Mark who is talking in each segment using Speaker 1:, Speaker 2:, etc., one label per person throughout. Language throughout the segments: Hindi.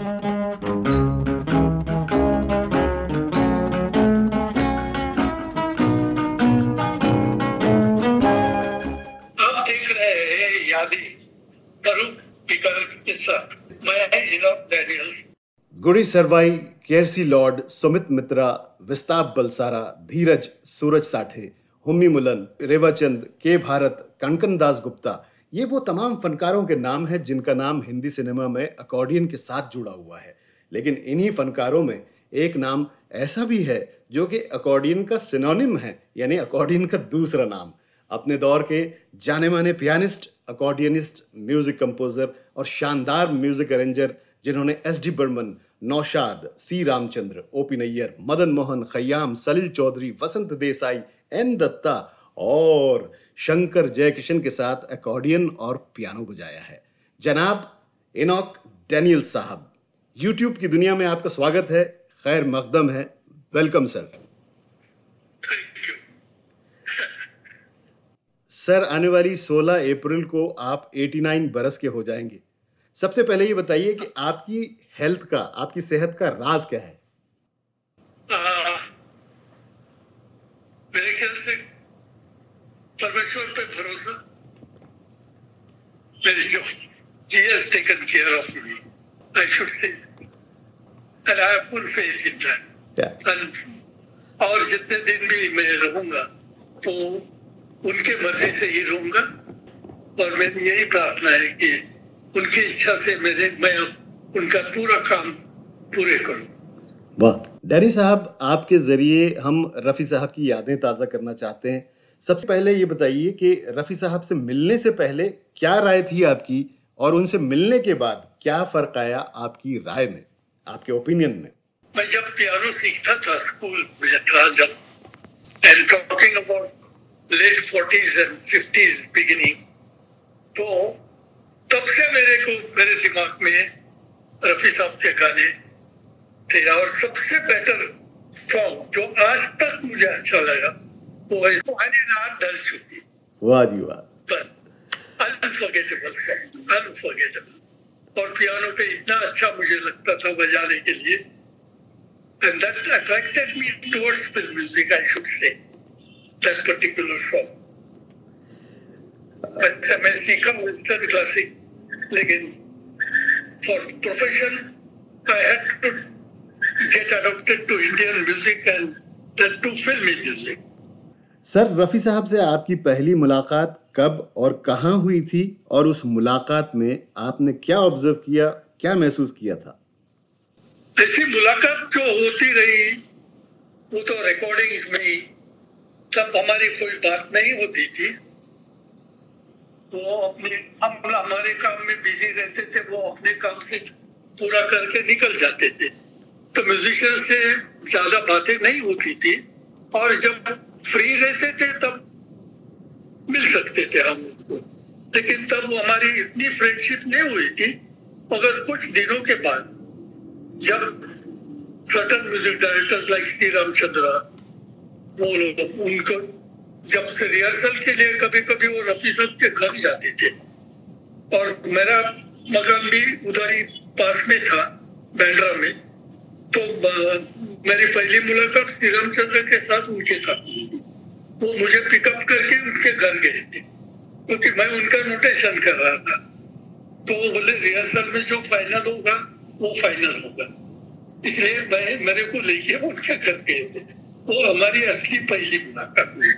Speaker 1: गुड़ी सरवाई, केरसी लॉर्ड, सुमित मित्रा, विस्ताप बलसारा, धीरज, सूरज साठे, हुम्मी मुलन, रेवाचंद, के भारत, कणकन दास गुप्ता ये वो तमाम फनकारों के नाम हैं जिनका नाम हिंदी सिनेमा में अकॉर्डियन के साथ जुड़ा हुआ है। लेकिन इन्हीं फनकारों में एक नाम ऐसा भी है जो कि अकॉर्डियन का सिनोनिम है, यानी अकॉर्डियन का दूसरा नाम। अपने दौर के जाने माने पियानिस्ट अकॉर्डियनिस्ट म्यूज़िक कंपोजर और शानदार म्यूज़िक अरेंजर जिन्होंने S D Burman Naushad C Ramchandra O P Nayyar, Madan Mohan, Khayyam, Salil Chowdhury, Vasant Desai N Datta और शंकर जयकिशन के साथ अकॉर्डियन और पियानो बजाया है। जनाब इनॉक डैनियल साहब यूट्यूब की दुनिया में आपका स्वागत है। खैर मकदम है। वेलकम सर सर आने वाली 16 अप्रैल को आप 89 बरस के हो जाएँगे। सबसे पहले ये बताइए कि आपकी हेल्थ का आपकी सेहत का राज क्या है
Speaker 2: आ, मेरे ख्याल से परमेश्वर पे भरोसा मेरी जो he has taken care of me I should say and I have full faith in that.
Speaker 1: Yeah.
Speaker 2: and और जितने दिन भी मैं रहूँगा तो उनके मर्ज़ी से ही रहूँगा। और मेरी यही प्रार्थना है कि उनकी इच्छा से मेरे मैं उनका पूरा काम पूरे करूँ।
Speaker 1: वाह। डैनी साहब आपके ज़रिए हम रफ़ी साहब की यादें ताज़ा करना चाहते हैं। सबसे पहले ये बताइए कि रफ़ी साहब से मिलने से पहले क्या राय थी आपकी? और उनसे मिलने के बाद क्या फ़र्क आया आपकी राय में, आपके ओपिनियन में?
Speaker 2: मैं जब पियानो सीखता था स्कूल में, था जब and talking about late forties and fifties beginning तो तब से मेरे को, मेरे दिमाग में रफी साहब के गाने थे। और सबसे बेटर सॉन्ग जो आज तक मुझे अच्छा लगा वो है सुहानी रात ढल चुकी
Speaker 1: वाह जी वाह
Speaker 2: but unforgettable song, unforgettable. और पियानो पे इतना अच्छा मुझे लगता था बजाने के लिए and that attracted me towards film music, I should say, that particular song. वैसे मैं सीखा वेस्टर्न क्लासिक लेकिन for profession I had to get adopted to Indian music and that to filmy music.
Speaker 1: Sir, Rafi साहब से आपकी पहली मुलाकात कब और कहाँ हुई थी और उस मुलाकात में आपने क्या ऑब्ज़र्व किया, क्या महसूस किया था?
Speaker 2: ऐसी मुलाकात जो होती रही, वो तो रिकॉर्डिंग्स में ही। तब हमारी कोई बात नहीं होती थी। वो अपने, हम हमारे काम में बिज़ी रहते थे, वो अपने काम से पूरा करके निकल जाते थे। तो म्यूजिशियन से ज़्यादा बातें नहीं होती थी। और जब फ्री रहते थे, तब मिल सकते थे हम उनको लेकिन तब हमारी इतनी फ्रेंडशिप नहीं हुई थी, मगर कुछ दिनों के बाद जब certain music directors like Shri Ramchandra वो लोग, उनको, जब रिहर्सल के लिए कभी कभी वो रफी साहब के घर जाते थे, और मेरा मकान भी उधर ही पास में था बैंड्रा में तो मेरी पहली मुलाकात श्री रामचंद्र के साथ, उनके साथ हुई। वो मुझे पिकअप करके उनके घर गए। थे क्योंकि मैं उनका नोटेशन कर रहा था। तो वो बोले रिहर्सल में जो फाइनल होगा वो फाइनल होगा। इसलिए मैं मेरे को लेके उनके घर गए थे। वो हमारी असली पहली मुलाकात हुई।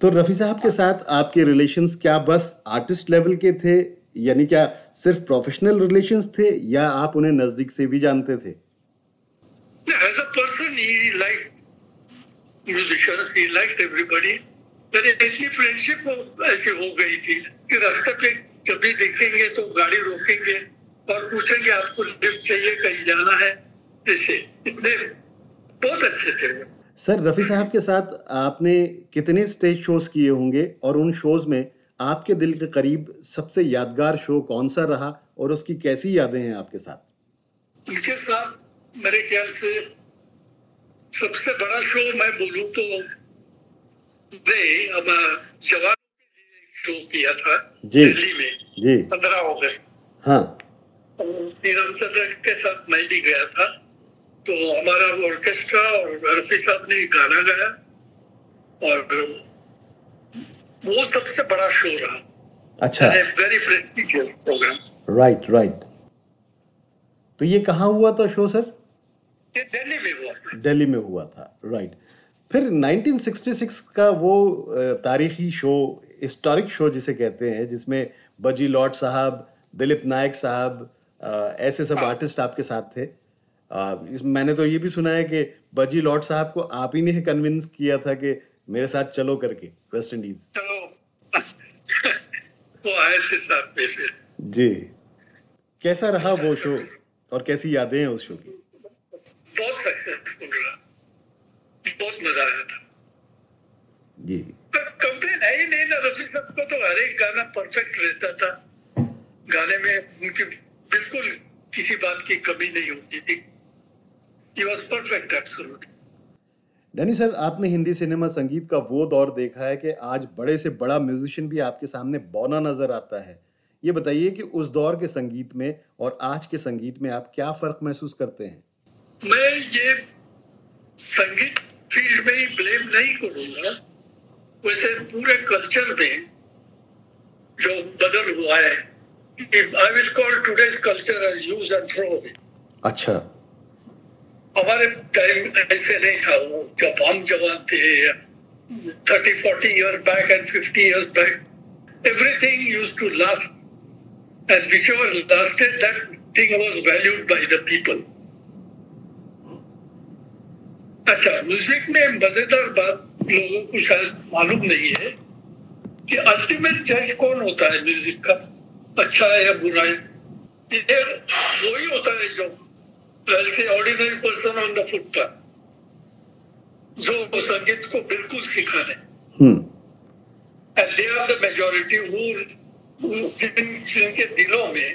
Speaker 1: तो रफ़ी साहब के साथ आपके रिलेशंस क्या बस आर्टिस्ट लेवल के थे? यानी क्या सिर्फ़ प्रोफेशनल रिलेशंस थे या आप उन्हें नज़दीक से भी जानते थे?
Speaker 2: As a person, he musicians, he liked everybody. मेरी इतनी फ्रेंडशिप ऐसी हो गई थी कि रास्ते पे जब भी देखेंगे तो गाड़ी रोकेंगे और पूछेंगे आपको लिफ्ट चाहिए कहीं जाना है? ऐसे इतने बहुत अच्छे थे
Speaker 1: सर रफ़ी साहब के साथ आपने कितने स्टेज शोज़ किए होंगे और उन शोज़ में आपके दिल के करीब सबसे यादगार शो कौन सा रहा और उसकी कैसी यादें हैं आपके साथ?
Speaker 2: उनके साथ मेरे ख्याल से सबसे बड़ा शो मैं बोलूँ तो अब जवानों शो किया था दिल्ली में पंद्रह अगस्त।
Speaker 1: हाँ।
Speaker 2: श्री रामचंद्र के साथ मैं भी गया था। तो हमारा ऑर्केस्ट्रा और रफी साहब ने गाना गाया। और वो सबसे बड़ा शो रहा।
Speaker 1: अच्छा।
Speaker 2: Very prestigious program
Speaker 1: right right तो ये कहाँ हुआ था शो सर?
Speaker 2: दिल्ली में हुआ था।
Speaker 1: दिल्ली में हुआ था राइट फिर 1966 का वो तारीखी शो हिस्टोरिक शो जिसे कहते हैं जिसमें बजी लॉट साहब दिलीप नायक साहब ऐसे सब आर्टिस्ट आपके साथ थे। अ, इस मैंने तो ये भी सुना है कि बजी लॉट साहब को आप ही ने कन्विंस किया था कि मेरे साथ चलो करके वेस्ट इंडीज
Speaker 2: चलो। वो आए थे साथ में
Speaker 1: जी। कैसा रहा वो शो और कैसी यादें हैं उस शो की?
Speaker 2: बहुत सक्सेसफुल रहा बहुत मज़ा आया था।
Speaker 1: जी।
Speaker 2: कंप्लेन है ही नहीं ना रफी साहब को तो हर एक गाना परफेक्ट रहता था। गाने में उनकी बिल्कुल किसी बात की कमी नहीं होती थी। He was perfect absolute
Speaker 1: Danny sir आपने हिंदी सिनेमा संगीत का वो दौर देखा है कि आज बड़े से बड़ा म्यूजिशियन भी आपके सामने बौना नज़र आता है। ये बताइए कि उस दौर के संगीत में और आज के संगीत में आप क्या फ़र्क महसूस करते हैं?
Speaker 2: मैं ये संगीत फ़ील्ड में ही ब्लेम नहीं करूँगा। वैसे पूरे कल्चर में जो बदल हुआ है I will call today's culture as use and throw
Speaker 1: अच्छा।
Speaker 2: हमारे टाइम ऐसे नहीं था वो जब हम जवान थे thirty forty years back and fifty years back everything use to last and which ever lasted that thing was valued by the people अच्छा म्यूज़िक में मज़ेदार बात लोगों को शायद मालूम नहीं है कि अल्टीमेट जज कौन होता है म्यूज़िक का? अच्छा है या बुरा है? ये वही होता है जो ordinary person on the footpath जो संगीत को बिल्कुल सिखा रहे। And they are the majority who जिन जिनके दिलों में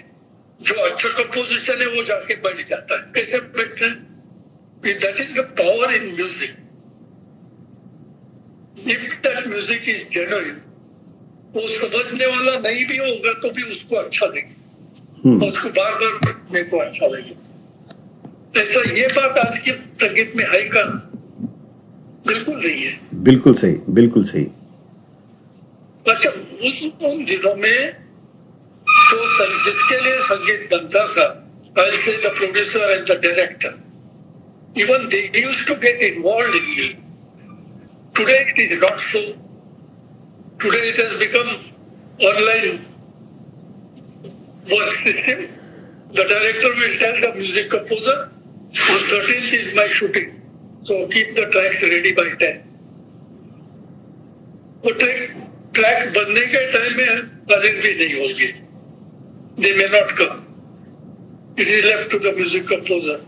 Speaker 2: जो अच्छा कंपोजिशन है वो जाके बैठ जाता है। कैसे बैठते हैं that is the power in music if that music is genuine वो समझने वाला नहीं भी होगा तो भी उसको अच्छा लगे
Speaker 1: हम्म।
Speaker 2: उसको बार बार सुनने को अच्छा लगे ऐसा ये बात आज के संगीत में है का? बिल्कुल नहीं है।
Speaker 1: बिल्कुल सही बिल्कुल सही।
Speaker 2: अच्छा उस उन दिनों में जो जिसके लिए संगीत बनता था I say the producer and the director even they used to get involve in music today it is not so today it has become online work system the director will tell the music composer on 13th is my shooting so keep the tracks ready by 10 वो ट्रैक ट्रैक बनने के टाइम में हाजिर भी नहीं होंगे they may not come it is left to the music composer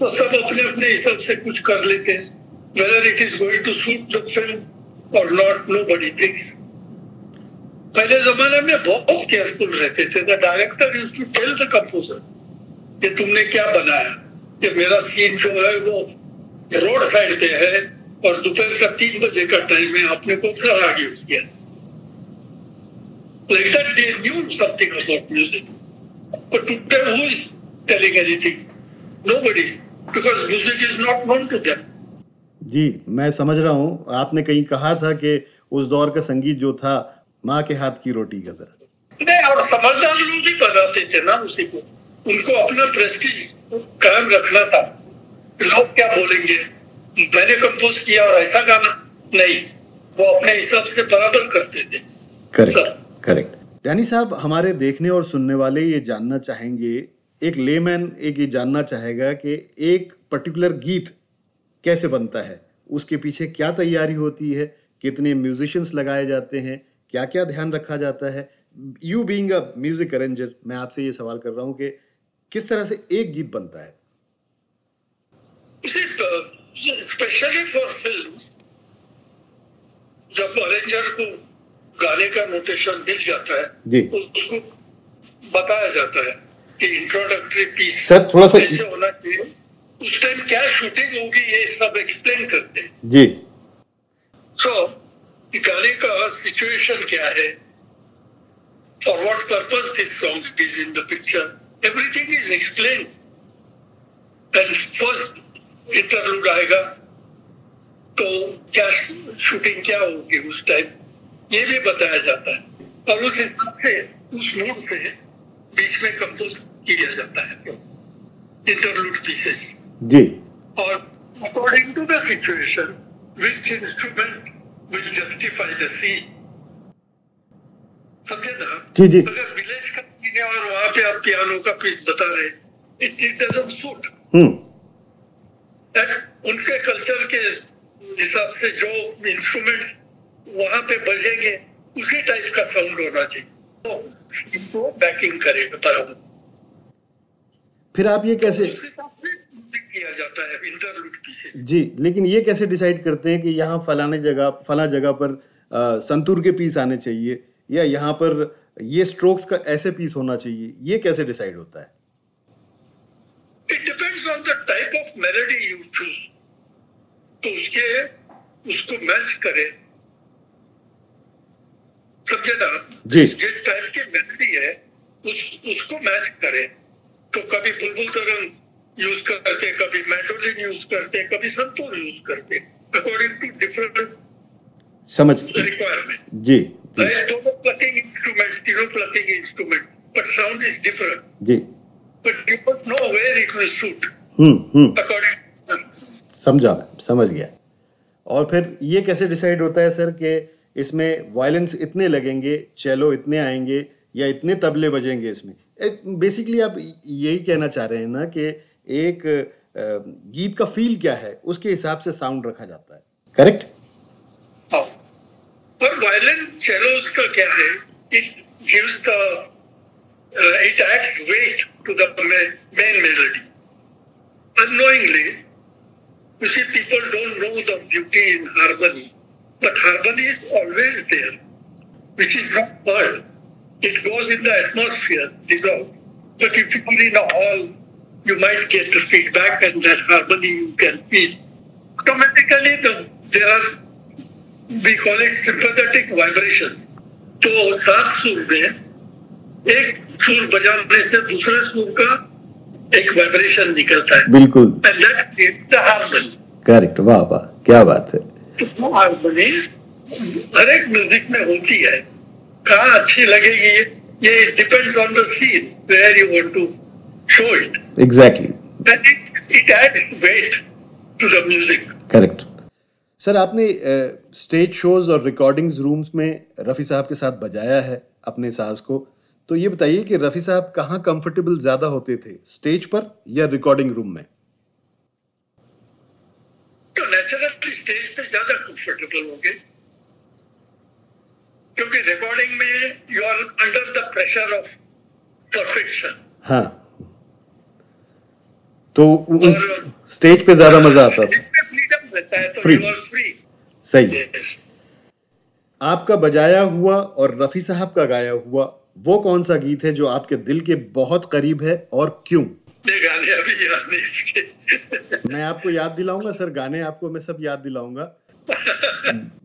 Speaker 2: तो सब अपने अपने हिसाब से कुछ कर लेते हैं। Whether it is going to suit the film और नॉट नो बडी थिंग्स पहले जमाने में बहुत केयरफुल रहते थे। The director use to tell the composer कि तुमने क्या बनाया? कि मेरा सीन जो है वो रोड साइड पे है और दोपहर का तीन बजे का टाइम है। आपने सा राग यूज़ किया? Like that they knew something about music but today, who is telling anything? Nobody because music is not known to them.
Speaker 1: जी मैं समझ रहा हूँ। आपने कहीं कहा था कि उस दौर का संगीत जो था माँ के हाथ की रोटी का तरह
Speaker 2: नहीं और समझदार लोग भी बनाते थे ना उसी को। उनको अपना प्रेस्टीज कायम रखना था। लोग क्या बोलेंगे? मैंने कंपोज किया और ऐसा गाना नहीं। वो अपने हिसाब से बराबर करते थे।
Speaker 1: करेक्ट करेक्ट डैनी साहब हमारे देखने और सुनने वाले ये जानना चाहेंगे एक लेमैन एक ये जानना चाहेगा कि एक पर्टिकुलर गीत कैसे बनता है? उसके पीछे क्या तैयारी होती है? कितने म्यूजिशियंस लगाए जाते हैं? क्या क्या ध्यान रखा जाता है? You being a music arranger मैं आपसे ये सवाल कर रहा हूँ कि किस तरह से एक गीत बनता है?
Speaker 2: स्पेशली फॉर फ़िल्म जब अरेंजर को गाने का नोटेशन मिल जाता है
Speaker 1: जी।
Speaker 2: तो उसको बताया जाता है। इंट्रोडक्टरी पीस
Speaker 1: सर, थोड़ा सा-
Speaker 2: होना चाहिए। उस टाइम क्या शूटिंग होगी ये सब एक्सप्लेन करते हैं।
Speaker 1: जी।
Speaker 2: सो so, गाने का सिचुएशन क्या है? For what purpose this song is in the picture everything is explained. And first interlude आएगा। तो क्या शूटिंग क्या होगी उस टाइम ये भी बताया जाता है। और उस हिसाब से उस मूड से बीच में कंपोज किया जाता है। इंटरलूड पीसेस
Speaker 1: जी।
Speaker 2: और according to the situation which instrument will justify the scene समझे ना?
Speaker 1: जी जी।
Speaker 2: अगर विलेज का सीन है और वहाँ पे आप पियानो का पीस बता रहे इट इट डजंट सूट उनके कल्चर के हिसाब से जो इंस्ट्रूमेंट वहाँ पे बजेंगे उसी टाइप का साउंड होना चाहिए। तो बैकिंग करेगा बराबर
Speaker 1: फिर आप ये कैसे
Speaker 2: से किया जाता है इंटरलूड
Speaker 1: जी लेकिन ये कैसे डिसाइड करते हैं कि यहाँ फलाने जगह फला जगह पर अ, संतूर के पीस आने चाहिए या यहाँ पर ये स्ट्रोक्स का ऐसे पीस होना चाहिए ये कैसे डिसाइड होता है?
Speaker 2: It depends on the type of melody you choose तो उसके उसको मैच करे। समझे ना?
Speaker 1: जी।
Speaker 2: जिस टाइप की मेलोडी है उस उसको मैच करे। तो कभी बुलबुल तरंग यूज़ करते कभी मैंडोलिन यूज़ करते कभी संतूर यूज़ करते अकॉर्डिंग टू डिफरेंट
Speaker 1: समझ।
Speaker 2: रिक्वायरमेंट
Speaker 1: जी जी।
Speaker 2: दोनों प्लकिंग इंस्ट्रूमेंट्स तीनों plucking instruments but sound is different
Speaker 1: ji.
Speaker 2: But you must know where it
Speaker 1: will shoot
Speaker 2: according
Speaker 1: समझा समझ गया। और फिर ये कैसे डिसाइड होता है सर कि इसमें वायलेंस इतने लगेंगे चेलो इतने आएँगे, या इतने तबले बजेंगे इसमें। बेसिकली आप यही कहना चाह रहे हैं ना कि एक गीत का फील क्या है, उसके हिसाब से साउंड रखा जाता है। करेक्ट
Speaker 2: हाँ। पर वायलिन चेलोस का क्या है? It gives the it adds weight to the main melody unknowingly, you see, people don't know the beauty in harmony but harmony is always there which is not heard it goes in the atmosphere dissolves but if you are in a hall you might get the feedback and that harmony you can feel automatically the, there are we call it sympathetic vibrations. तो सात सुर में एक सुर बजाने से दूसरे सुर का एक वाइब्रेशन निकलता है
Speaker 1: बिल्कुल
Speaker 2: and that creates the harmony
Speaker 1: correct वाह वाह क्या बात है
Speaker 2: तो हर एक म्यूज़िक में होती है। कहाँ अच्छी लगेगी ये? ये depends on the scene where you want to show it
Speaker 1: exactly
Speaker 2: and it it adds weight to the music
Speaker 1: correct sir आपने स्टेज शोज़ और रिकॉर्डिंग्स रूम्स में रफ़ी साहब के साथ बजाया है अपने साज को। तो ये बताइए कि रफ़ी साहब कहाँ कंफर्टेबल ज़्यादा होते थे? स्टेज पर या रिकॉर्डिंग रूम में?
Speaker 2: तो नेचुरली स्टेज पे ज़्यादा कंफर्टेबल होंगे। क्योंकि रिकॉर्डिंग में you are under the pressure of perfection
Speaker 1: हाँ। तो स्टेज पे ज़्यादा मज़ा आता
Speaker 2: है तो
Speaker 1: Free.
Speaker 2: यू आर फ्री
Speaker 1: सही। आपका बजाया हुआ और रफ़ी साहब का गाया हुआ वो कौन सा गीत है जो आपके दिल के बहुत करीब है और क्यों?
Speaker 2: ये गाने अभी याद नहीं इसके
Speaker 1: मैं आपको याद दिलाऊँगा सर गाने आपको मैं सब याद दिलाऊँगा।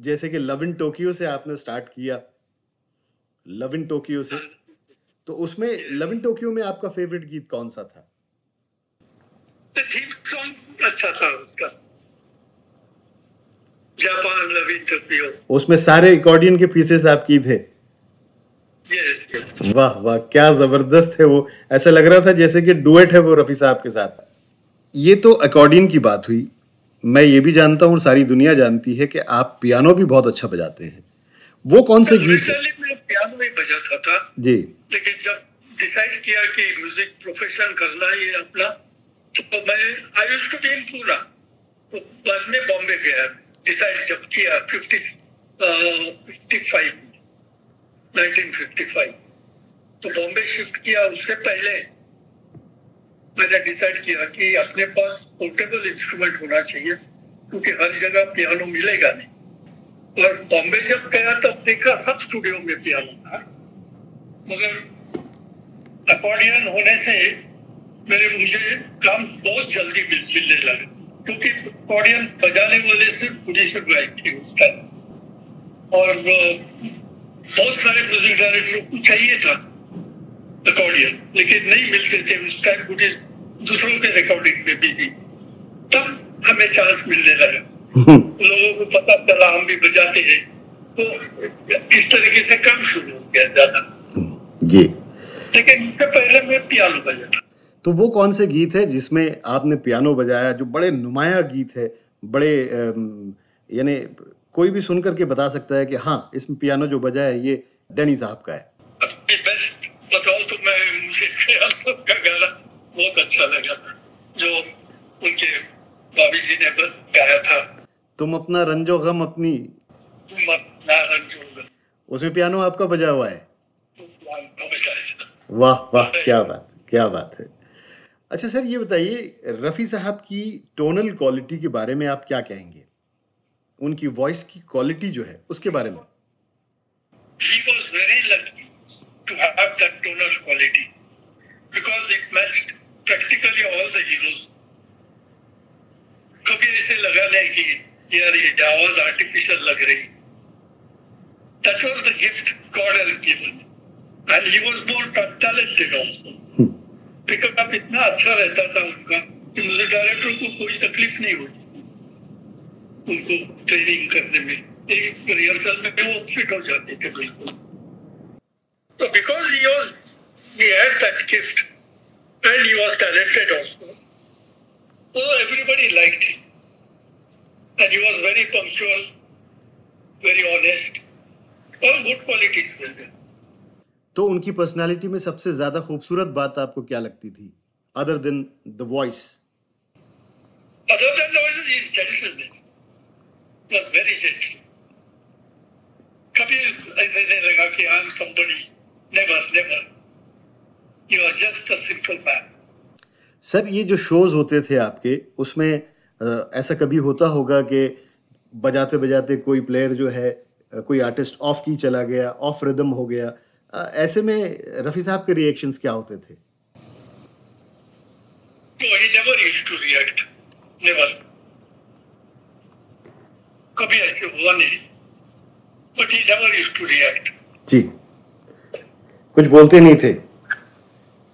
Speaker 1: जैसे कि लव इन टोक्यो से आपने स्टार्ट किया। लव इन टोक्यो से। तो उसमें लव इन टोक्यो में आपका फेवरेट गीत कौन सा था?
Speaker 2: थीम सॉन्ग अच्छा था उसका। जापान लविंग टोक्यो
Speaker 1: उसमें सारे अकॉर्डियन के पीसेस आपकी थे। वाह वाह क्या ज़बरदस्त है वो। ऐसा लग रहा था जैसे कि डुएट है वो रफ़ी साहब के साथ। ये तो अकॉर्डियन की बात हुई। मैं ये भी जानता हूँ सारी दुनिया जानती है कि आप पियानो भी बहुत अच्छा बजाते हैं। वो कौन से गीत
Speaker 2: मैं पियानो ही बजाता था।
Speaker 1: जी।
Speaker 2: लेकिन जब डिसाइड किया कि म्यूज़िक प्रोफेशन करना ही अपना तो मैं I use to be in Poona तो बाद में बॉम्बे गया। डिसाइड जब किया fifty fifty five nineteen fifty five तो बॉम्बे शिफ्ट किया उससे पहले मैंने डिसाइड किया कि अपने पास पोर्टेबल इंस्ट्रूमेंट होना चाहिए क्योंकि हर जगह पियानो मिलेगा नहीं। और बॉम्बे जब गया तब देखा सब स्टूडियो में पियानो था। मगर अकॉर्डियन होने से मेरे मुझे काम बहुत जल्दी मिल, मिलने लगे। क्योंकि अकॉर्डियन बजाने वाले सिर्फ़ प्रोड्यूसर गायक थे उस टाइम और बहुत सारे म्यूज़िक डायरेक्टरों को चाहिए था अकॉर्डियन लेकिन नहीं मिलते थे उस टाइम बुढ़िस दूसरों के रिकॉर्डिंग में बिज़ी तब हमें चांस मिलने लगा। लोगों को पता चला हम भी बजाते हैं। तो इस तरीके से काम शुरू हो गया ज़्यादा।
Speaker 1: जी।
Speaker 2: लेकिन इससे पहले मैं पियानो बजाता।
Speaker 1: तो वो कौन से गीत है जिसमें आपने पियानो बजाया जो बड़े नुमाया गीत है बड़े यानी कोई भी सुन करके बता सकता है कि हाँ इसमें पियानो जो बजा है ये डैनी साहब का है।
Speaker 2: बताओ तो मैं मुझे साहब गाना बहुत अच्छा लगा जो उनके भाभी जी ने गाया था।
Speaker 1: तुम अपना रंजो गम अपनी।
Speaker 2: मत ना रंजूँगा
Speaker 1: उसमें पियानो आपका बजा हुआ है? वाह वाह क्या बात क्या बात है। अच्छा सर ये बताइए रफ़ी साहब की टोनल क्वालिटी के बारे में आप क्या कहेंगे? उनकी वॉइस की क्वालिटी जो है उसके बारे में।
Speaker 2: प्रैक्टिकली ऑल द हीरोज कभी इसे लगा नहीं कि लग रही। Gift god has and he pickup इतना अच्छा रहता था उनका कि मुझे डायरेक्टर को कोई तकलीफ़ नहीं होती। उनको ट्रेनिंग करने में। एक रिहर्सल में वो फिट हो जाते थे बिल्कुल। तो because he was he had that gift and he was talented also so everybody like and he was very punctual very honest और गुड क्वालिटी मिल
Speaker 1: तो उनकी पर्सनालिटी में सबसे ज़्यादा खूबसूरत बात आपको क्या लगती थी? Other than the voice
Speaker 2: other than the voice is gentleness was very gentle कभी ऐसे नहीं लगा कि I am somebody. Never never. He was just a simple man.
Speaker 1: Sir ये जो शोज़ होते थे आपके उसमें ऐसा कभी होता होगा कि बजाते बजाते कोई प्लेयर जो है कोई आर्टिस्ट ऑफ़ की चला गया ऑफ़ रिदम हो गया ऐसे में रफ़ी साहब के रिएक्शंस क्या होते थे?
Speaker 2: No, he never used to react. Never. कभी ऐसे हुआ नहीं। But he never use to react
Speaker 1: जी। कुछ बोलते नहीं थे?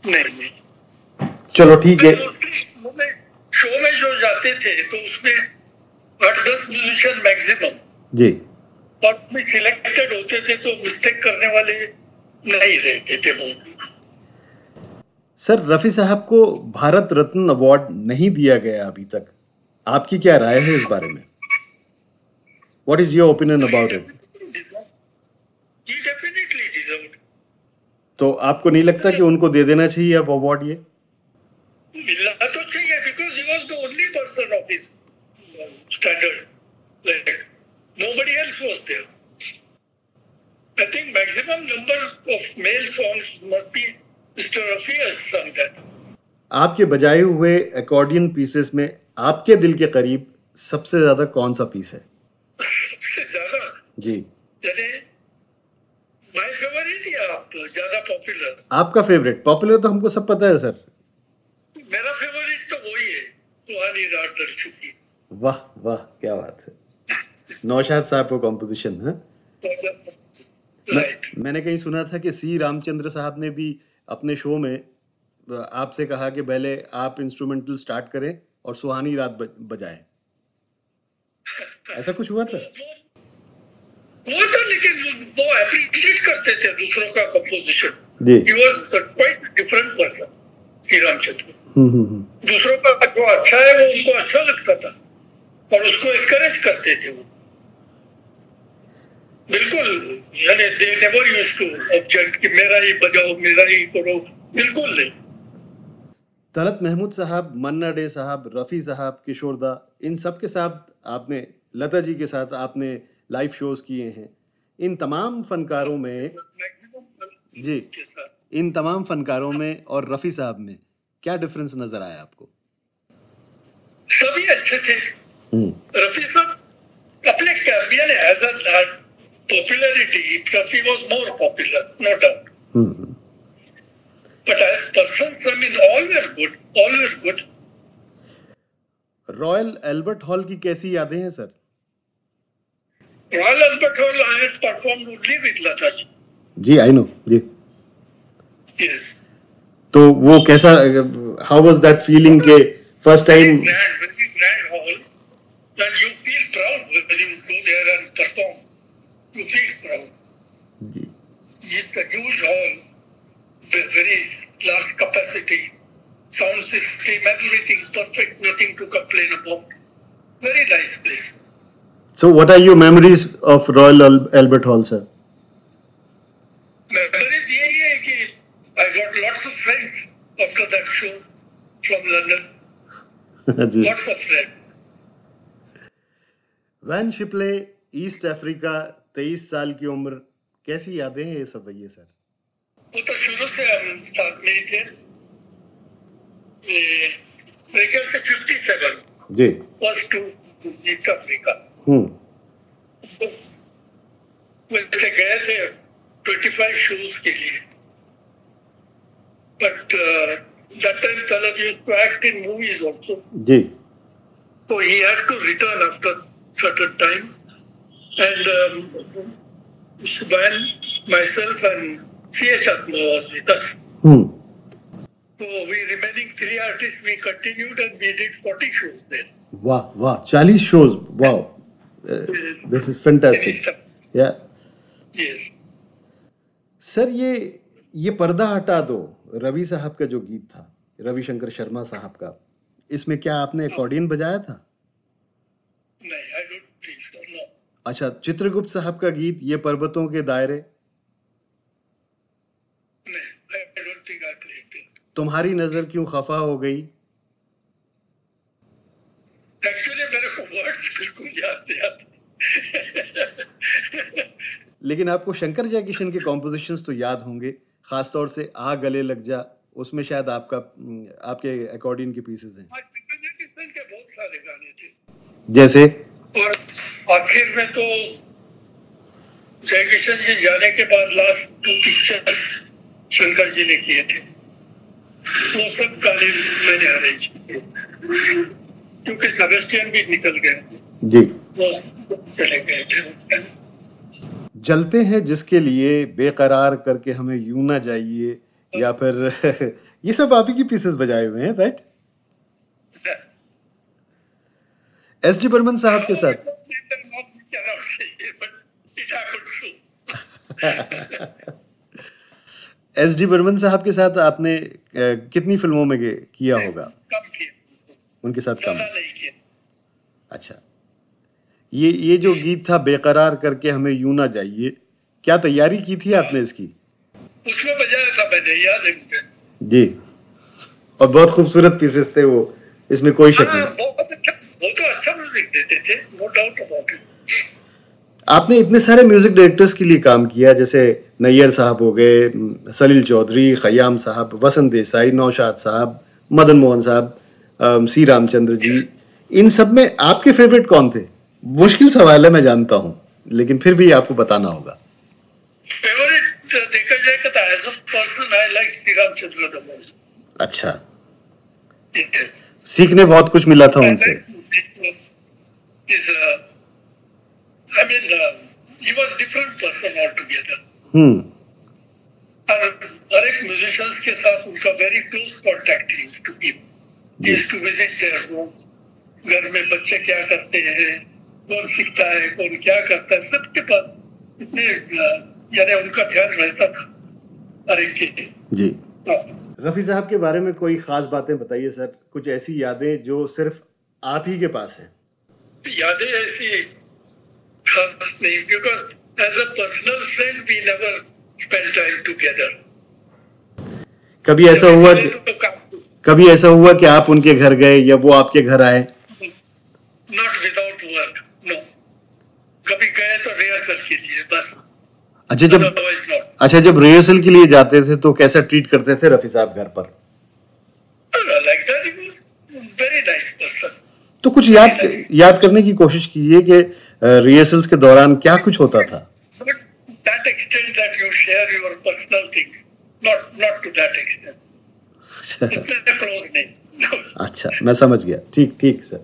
Speaker 2: नहीं नहीं।
Speaker 1: चलो ठीक है।
Speaker 2: शो में शो में जो जाते थे तो उसमें आठ दस म्यूजिशियन मैक्सिमम
Speaker 1: जी।
Speaker 2: और उसमें सिलेक्टेड होते थे तो मिस्टेक करने वाले नहीं रहते थे वो।
Speaker 1: सर रफ़ी साहब को भारत रत्न अवार्ड नहीं दिया गया अभी तक। आपकी क्या राय है इस बारे में? What is your
Speaker 2: opinion about it?
Speaker 1: तो आपको नहीं लगता कि उनको दे देना चाहिए अब अवार्ड ये?
Speaker 2: तो चाहिए because he was the only person of his standard like nobody else was there I think maximum number of male songs must be mister Rafi else from
Speaker 1: आपके बजाए हुए अकॉर्डियन पीसेस में आपके दिल के करीब सबसे ज़्यादा कौन सा पीस है?
Speaker 2: ज़्यादा।
Speaker 1: जी।
Speaker 2: यानी माय फेवरेट या आप ज़्यादा पॉपुलर
Speaker 1: आपका फेवरेट पॉपुलर तो हमको सब पता है सर
Speaker 2: मेरा फेवरेट तो वही है सुहानी रात डर चुकी
Speaker 1: वाह वाह क्या बात है। नौशाद साहब को कॉम्पोजिशन है?
Speaker 2: राइट
Speaker 1: मैंने कहीं सुना था कि सी रामचंद्र साहब ने भी अपने शो में आपसे कहा कि पहले आप इंस्ट्रूमेंटल स्टार्ट करें और सुहानी रात बज- बजाएँ। ऐसा कुछ हुआ था?
Speaker 2: वो तो लेकिन वो अप्रिशिएट करते थे दूसरों का
Speaker 1: composition
Speaker 2: he was quite different person Shri Ramchandra
Speaker 1: hmm hmm hmm.
Speaker 2: दूसरों का जो अच्छा है वो उनको अच्छा लगता था और उसको करते थे वो। बिल्कुल यानी they never use to object कि मेरा ही बजाओ मेरा ही करो। बिल्कुल नहीं।
Speaker 1: तलत महमूद साहब मन्ना डे साहब रफ़ी साहब किशोरदा इन सब के साथ आपने लता जी के साथ आपने लाइव शोज़ किए हैं। इन तमाम फनकारों में जी। इन तमाम फनकारों में और रफ़ी साहब में क्या डिफरेंस नज़र आया आपको?
Speaker 2: सभी अच्छे थे। रफी साहब अपने कैबियन as a popularity Rafi was more popular no doubt but as persons I mean all were good all were good
Speaker 1: Royal Albert Hall की कैसी यादें हैं
Speaker 2: sir? Royal Albert Hall I had perform ji.
Speaker 1: I know जी। तो वो कैसा हाउ वाज दैट फीलिंग के first time
Speaker 2: grand very grand hall and you feel proud when hall with very capacity sound system, everything perfect, nothing to complain about. Very nice place.
Speaker 1: So, what are your memories of Royal Al- Albert Hall, sir?
Speaker 2: Memories यही है कि I got lots of friends after that show from London. Lots of friends.
Speaker 1: Van Shipley East Africa तेईस साल की उम्र कैसी यादें हैं ये सब भैया सर
Speaker 2: वो तो शुरू से हम साथ में ही थे मेरे ख्याल से 57
Speaker 1: जी
Speaker 2: to East Africa.
Speaker 1: हम्म
Speaker 2: वैसे गए थे 25 shows के लिए uh, that time Talab used to act in movies also
Speaker 1: ji
Speaker 2: so he had to return after certain time and um, Subhan, myself and C.H. Atma was with us
Speaker 1: hmm
Speaker 2: we remaining three artists we continued and we did 40 shows there.
Speaker 1: वाह वाह चालीस शोज़ वाह
Speaker 2: Yes.
Speaker 1: This is
Speaker 2: in East fantastic
Speaker 1: yeah
Speaker 2: yes.
Speaker 1: Sir ये ये पर्दा हटा दो रवि साहब का जो गीत था रविशंकर शर्मा साहब का इसमें क्या आपने अकॉर्डियन बजाया था?
Speaker 2: नहीं I don't think so no.
Speaker 1: अच्छा चित्रगुप्त साहब का गीत ये पर्वतों के दायरे? तुम्हारी नज़र क्यों खफा हो गई?
Speaker 2: एक्चुअली मेरे को वर्ड्स बिल्कुल याद नहीं आते।
Speaker 1: लेकिन आपको शंकर जयकिशन के कॉम्पोजिशंस तो याद होंगे। खासतौर से आ गले लग जा उसमें शायद आपका हम्म, आपके अकॉर्डियन के पीसेस हैं।
Speaker 2: के बहुत सारे गाने थे।
Speaker 1: जैसे?
Speaker 2: और आखिर में तो जयकिशन जी जाने के बाद last two picture Shankar ji ने किए थे। वो सब गाने मैंने अरेंज किए। क्योंकि सेबेस्टियन भी निकल गया।
Speaker 1: जी।
Speaker 2: चले गए थे।
Speaker 1: जलते हैं जिसके लिए बेकरार करके हमें यूँ ना जाइए या फिर ये सब आप ही की पीसेस बजाए हुए हैं राइट एस डी बर्मन साहब के साथ। एस डी बर्मन साहब के साथ आपने कितनी फ़िल्मों में किया होगा?
Speaker 2: कम किया।
Speaker 1: उनके साथ काम। अच्छा। ये ये जो गीत था बेकरार करके हमें यूँ ना जाइए क्या तैयारी की थी आपने इसकी?
Speaker 2: उसमें बजाया था मैंने याद है
Speaker 1: जी। और बहुत खूबसूरत पीसेस थे वो इसमें कोई शक
Speaker 2: हाँ,
Speaker 1: नहीं।
Speaker 2: अच्छा वो तो अच्छा म्यूज़िक देते थे नो डाउट अबाउट इट
Speaker 1: आपने इतने सारे म्यूज़िक डायरेक्टर्स के लिए काम किया जैसे नैयर साहब हो गए सलील चौधरी खयाम साहब वसंत देसाई नौशाद साहब मदन मोहन साहब सी रामचंद्र जी। इन सब में आपके फेवरेट कौन थे? मुश्किल सवाल है मैं जानता हूँ लेकिन फिर भी आपको बताना होगा।
Speaker 2: फेवरेट देखा जाए तो as a person I like Shri Ramchandra the most
Speaker 1: अच्छा। सीखने बहुत कुछ मिला था उनसे।
Speaker 2: is uh, I mean uh, he was different person altogether हर एक म्यूजिशियंस के साथ उनका very close to keep he used to visit their घर में बच्चे क्या करते हैं कौन सीखता है कौन क्या करता है सबके पास इतने यानी उनका ध्यान रहता था हर एक के।
Speaker 1: जी।
Speaker 2: हाँ।
Speaker 1: रफी साहब के बारे में कोई खास बातें बताइए सर कुछ ऐसी यादें जो सिर्फ़ आप ही के पास है?
Speaker 2: यादें ऐसी खास नहीं because as a personal friend we never spend time together
Speaker 1: कभी ऐसा हुआ
Speaker 2: तो
Speaker 1: कभी ऐसा हुआ कि आप उनके घर गए या वो आपके घर आए?
Speaker 2: नॉट विदाउट वर्क नो कभी गए तो रिहर्सल के लिए बस।
Speaker 1: अच्छा जब अच्छा जब रिहर्सल के लिए जाते थे तो कैसा ट्रीट करते थे रफी साहब घर पर? तो कुछ याद याद करने की कोशिश कीजिए कि रिहर्सल्स के दौरान क्या कुछ होता था?
Speaker 2: क्लोज नहीं
Speaker 1: अच्छा। मैं समझ गया। ठीक ठीक सर